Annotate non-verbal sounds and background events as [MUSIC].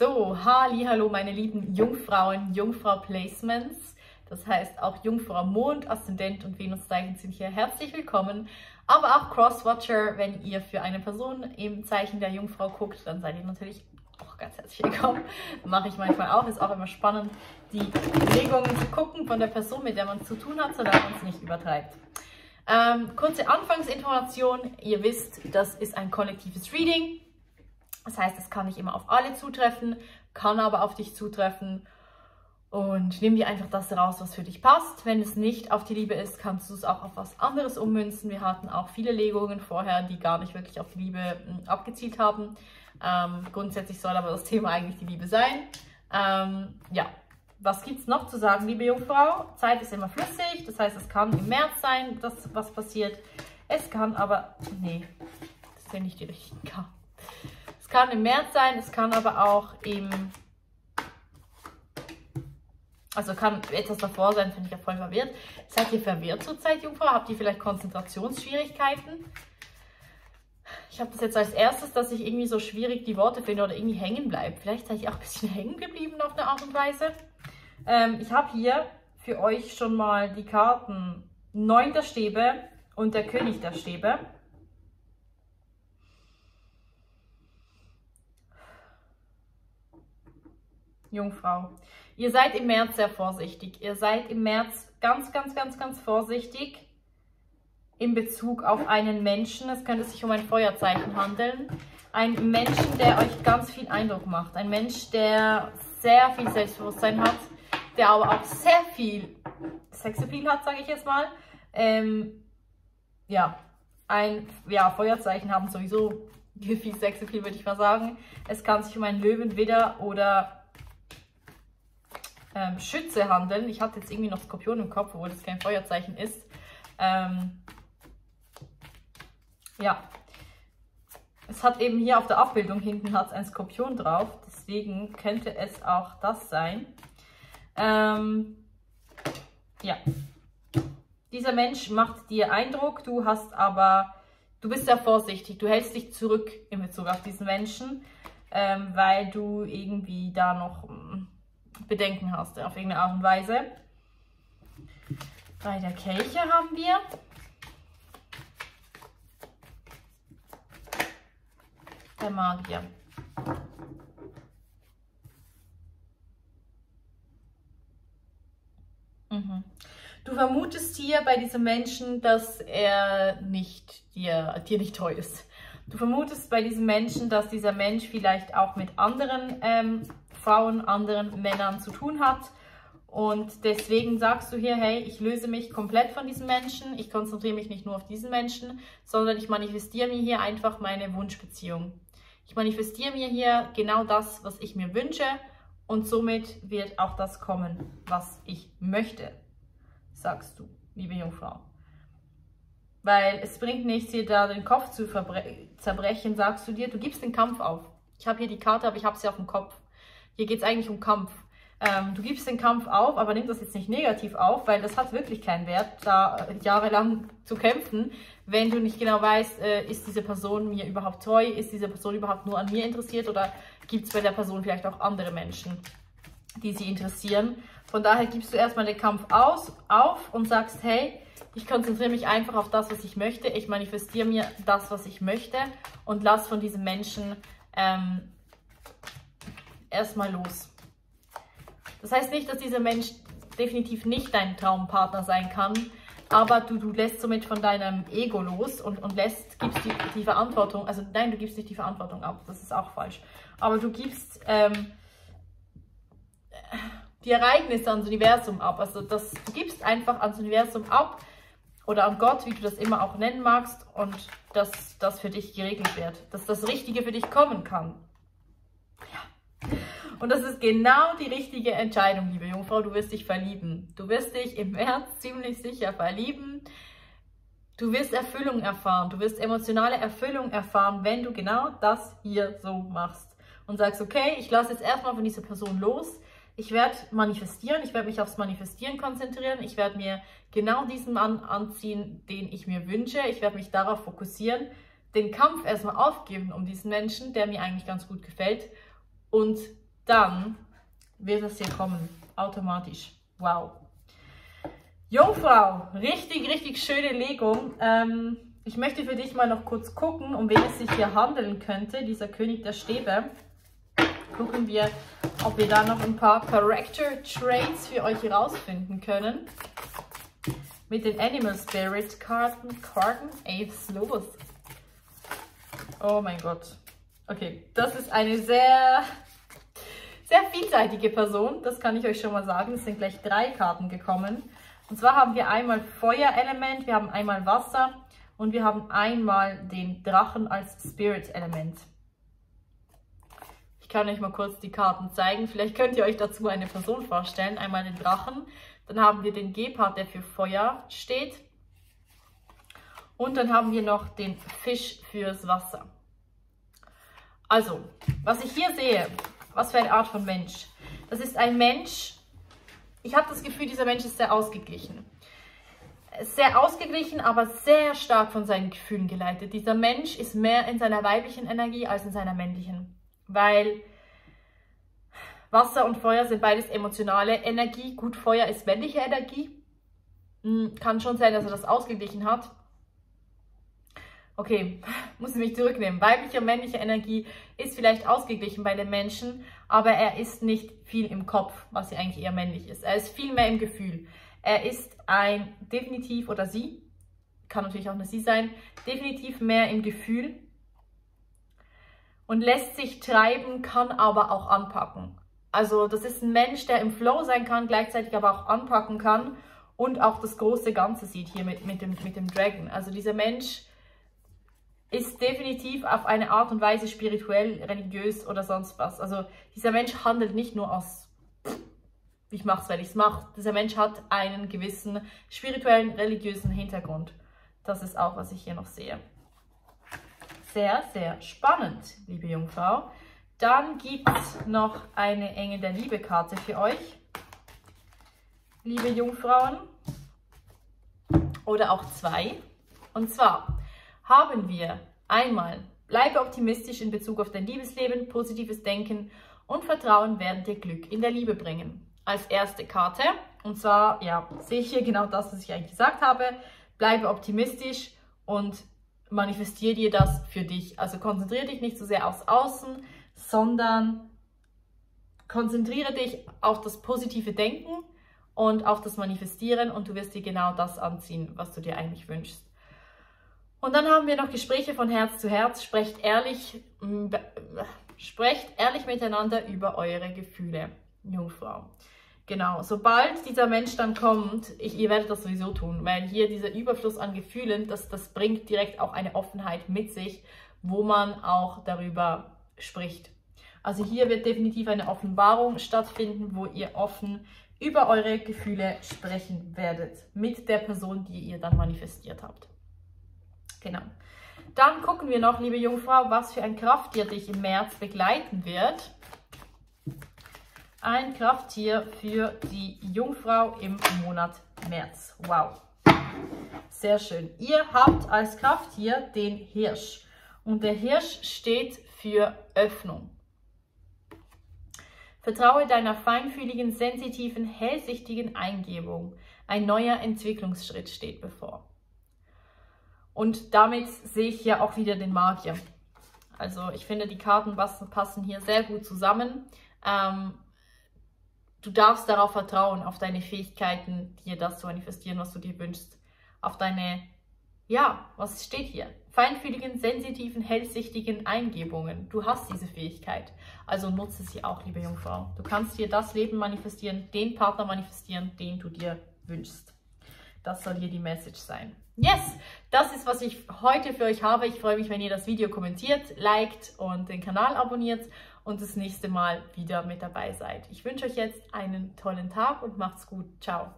So, hallo meine lieben Jungfrauen, Jungfrau-Placements. Das heißt, auch Jungfrau Mond, Aszendent und Venuszeichen sind hier herzlich willkommen. Aber auch Crosswatcher, wenn ihr für eine Person im Zeichen der Jungfrau guckt, dann seid ihr natürlich auch ganz herzlich willkommen. Mache ich manchmal auch. Ist auch immer spannend, die Bewegungen zu gucken von der Person, mit der man es zu tun hat, sodass man es nicht übertreibt. Ähm, kurze Anfangsinformation. Ihr wisst, das ist ein kollektives Reading. Das heißt, es kann nicht immer auf alle zutreffen, kann aber auf dich zutreffen. Und nimm dir einfach das raus, was für dich passt. Wenn es nicht auf die Liebe ist, kannst du es auch auf was anderes ummünzen. Wir hatten auch viele Legungen vorher, die gar nicht wirklich auf die Liebe hm, abgezielt haben. Ähm, grundsätzlich soll aber das Thema eigentlich die Liebe sein. Ähm, ja, was gibt es noch zu sagen, liebe Jungfrau? Zeit ist immer flüssig, das heißt, es kann im März sein, dass was passiert. Es kann aber, nee, das sind nicht die richtigen Karten. Kann im März sein, es kann aber auch im, also kann etwas davor sein, finde ich ja voll verwirrt. Seid ihr verwirrt zurzeit, Jungfrau? Habt ihr vielleicht Konzentrationsschwierigkeiten? Ich habe das jetzt als erstes, dass ich irgendwie so schwierig die Worte finde oder irgendwie hängen bleibe. Vielleicht seid ihr auch ein bisschen [LAUGHS] hängen geblieben auf eine Art und Weise. Ähm, ich habe hier für euch schon mal die Karten 9 der Stäbe und der König der Stäbe. Jungfrau. Ihr seid im März sehr vorsichtig. Ihr seid im März ganz, ganz, ganz, ganz vorsichtig in Bezug auf einen Menschen. Es könnte sich um ein Feuerzeichen handeln. Ein Menschen, der euch ganz viel Eindruck macht. Ein Mensch, der sehr viel Selbstbewusstsein hat, der aber auch sehr viel Sexappeal hat, sage ich jetzt mal. Ähm, ja, ein ja, Feuerzeichen haben sowieso viel Sexappeal, würde ich mal sagen. Es kann sich um einen Löwen, Widder oder ähm, Schütze handeln. Ich hatte jetzt irgendwie noch Skorpion im Kopf, obwohl das kein Feuerzeichen ist. Ähm, ja, es hat eben hier auf der Abbildung hinten hat ein Skorpion drauf, deswegen könnte es auch das sein. Ähm, ja. Dieser Mensch macht dir Eindruck, du hast aber, du bist sehr vorsichtig, du hältst dich zurück in Bezug auf diesen Menschen, ähm, weil du irgendwie da noch ähm, Bedenken hast, auf irgendeine Art und Weise. Bei der Kelche haben wir. Der Magier. Mhm. Du vermutest hier bei diesem Menschen, dass er nicht dir, dir nicht treu ist. Du vermutest bei diesem Menschen, dass dieser Mensch vielleicht auch mit anderen ähm, Frauen, anderen Männern zu tun hat. Und deswegen sagst du hier, hey, ich löse mich komplett von diesem Menschen. Ich konzentriere mich nicht nur auf diesen Menschen, sondern ich manifestiere mir hier einfach meine Wunschbeziehung. Ich manifestiere mir hier genau das, was ich mir wünsche und somit wird auch das kommen, was ich möchte, sagst du, liebe Jungfrau. Weil es bringt nichts, dir da den Kopf zu zerbrechen, sagst du dir, du gibst den Kampf auf. Ich habe hier die Karte, aber ich habe sie auf dem Kopf. Hier geht es eigentlich um Kampf. Ähm, du gibst den Kampf auf, aber nimm das jetzt nicht negativ auf, weil das hat wirklich keinen Wert, da äh, jahrelang [LAUGHS] zu kämpfen, wenn du nicht genau weißt, äh, ist diese Person mir überhaupt treu, ist diese Person überhaupt nur an mir interessiert oder gibt es bei der Person vielleicht auch andere Menschen, die sie interessieren. Von daher gibst du erstmal den Kampf aus, auf und sagst, hey, ich konzentriere mich einfach auf das, was ich möchte. Ich manifestiere mir das, was ich möchte und lass von diesem Menschen ähm, erstmal los. Das heißt nicht, dass dieser Mensch definitiv nicht dein Traumpartner sein kann, aber du, du lässt somit von deinem Ego los und, und lässt, gibst die, die Verantwortung, also nein, du gibst nicht die Verantwortung ab, das ist auch falsch aber du gibst ähm, die Ereignisse ans Universum ab. Also das, du gibst einfach ans Universum ab oder an Gott, wie du das immer auch nennen magst, und dass das für dich geregelt wird, dass das Richtige für dich kommen kann. Und das ist genau die richtige Entscheidung, liebe Jungfrau. Du wirst dich verlieben. Du wirst dich im März ziemlich sicher verlieben. Du wirst Erfüllung erfahren. Du wirst emotionale Erfüllung erfahren, wenn du genau das hier so machst und sagst, okay, ich lasse jetzt erstmal von dieser Person los. Ich werde manifestieren, ich werde mich aufs Manifestieren konzentrieren, ich werde mir genau diesen Mann anziehen, den ich mir wünsche. Ich werde mich darauf fokussieren, den Kampf erstmal aufgeben um diesen Menschen, der mir eigentlich ganz gut gefällt und dann wird es hier kommen, automatisch. Wow. Jungfrau, richtig, richtig schöne Legung. Ähm, ich möchte für dich mal noch kurz gucken, um wen es sich hier handeln könnte, dieser König der Stäbe. Gucken wir, ob wir da noch ein paar Character Traits für euch herausfinden können. Mit den Animal Spirit Karten. Karten? Ist los? Oh mein Gott. Okay, das ist eine sehr, sehr vielseitige Person. Das kann ich euch schon mal sagen. Es sind gleich drei Karten gekommen. Und zwar haben wir einmal Feuerelement, wir haben einmal Wasser und wir haben einmal den Drachen als Spirit-Element. Ich kann euch mal kurz die Karten zeigen. Vielleicht könnt ihr euch dazu eine Person vorstellen. Einmal den Drachen, dann haben wir den Gepard, der für Feuer steht. Und dann haben wir noch den Fisch fürs Wasser. Also, was ich hier sehe, was für eine Art von Mensch. Das ist ein Mensch, ich habe das Gefühl, dieser Mensch ist sehr ausgeglichen. Sehr ausgeglichen, aber sehr stark von seinen Gefühlen geleitet. Dieser Mensch ist mehr in seiner weiblichen Energie als in seiner männlichen. Weil Wasser und Feuer sind beides emotionale Energie. Gut, Feuer ist männliche Energie. Hm, kann schon sein, dass er das ausgeglichen hat. Okay, muss ich mich zurücknehmen. Weibliche und männliche Energie ist vielleicht ausgeglichen bei den Menschen, aber er ist nicht viel im Kopf, was ja eigentlich eher männlich ist. Er ist viel mehr im Gefühl. Er ist ein definitiv, oder sie, kann natürlich auch eine sie sein, definitiv mehr im Gefühl und lässt sich treiben, kann aber auch anpacken. Also das ist ein Mensch, der im Flow sein kann, gleichzeitig aber auch anpacken kann und auch das große Ganze sieht hier mit, mit, dem, mit dem Dragon. Also dieser Mensch ist definitiv auf eine Art und Weise spirituell, religiös oder sonst was. Also dieser Mensch handelt nicht nur aus, ich mache es, weil ich es mache. Dieser Mensch hat einen gewissen spirituellen, religiösen Hintergrund. Das ist auch, was ich hier noch sehe. Sehr, sehr spannend, liebe Jungfrau. Dann gibt es noch eine Engel der Liebe-Karte für euch, liebe Jungfrauen. Oder auch zwei. Und zwar haben wir einmal, bleibe optimistisch in Bezug auf dein Liebesleben, positives Denken und Vertrauen werden dir Glück in der Liebe bringen. Als erste Karte, und zwar, ja, sehe ich hier genau das, was ich eigentlich gesagt habe, bleibe optimistisch und manifestiere dir das für dich. Also konzentriere dich nicht so sehr aufs Außen, sondern konzentriere dich auf das positive Denken und auf das Manifestieren und du wirst dir genau das anziehen, was du dir eigentlich wünschst. Und dann haben wir noch Gespräche von Herz zu Herz. Sprecht ehrlich, sprecht ehrlich miteinander über eure Gefühle, Jungfrau. Genau, sobald dieser Mensch dann kommt, ich, ihr werdet das sowieso tun, weil hier dieser Überfluss an Gefühlen, das, das bringt direkt auch eine Offenheit mit sich, wo man auch darüber spricht. Also hier wird definitiv eine Offenbarung stattfinden, wo ihr offen über eure Gefühle sprechen werdet mit der Person, die ihr dann manifestiert habt. Genau. Dann gucken wir noch, liebe Jungfrau, was für ein Krafttier dich im März begleiten wird. Ein Krafttier für die Jungfrau im Monat März. Wow. Sehr schön. Ihr habt als Krafttier den Hirsch. Und der Hirsch steht für Öffnung. Vertraue deiner feinfühligen, sensitiven, hellsichtigen Eingebung. Ein neuer Entwicklungsschritt steht bevor. Und damit sehe ich hier auch wieder den Magier. Also ich finde, die Karten passen hier sehr gut zusammen. Ähm, du darfst darauf vertrauen, auf deine Fähigkeiten, dir das zu manifestieren, was du dir wünschst. Auf deine, ja, was steht hier? Feinfühligen, sensitiven, hellsichtigen Eingebungen. Du hast diese Fähigkeit. Also nutze sie auch, liebe Jungfrau. Du kannst dir das Leben manifestieren, den Partner manifestieren, den du dir wünschst. Das soll hier die Message sein. Yes, das ist, was ich heute für euch habe. Ich freue mich, wenn ihr das Video kommentiert, liked und den Kanal abonniert und das nächste Mal wieder mit dabei seid. Ich wünsche euch jetzt einen tollen Tag und macht's gut. Ciao.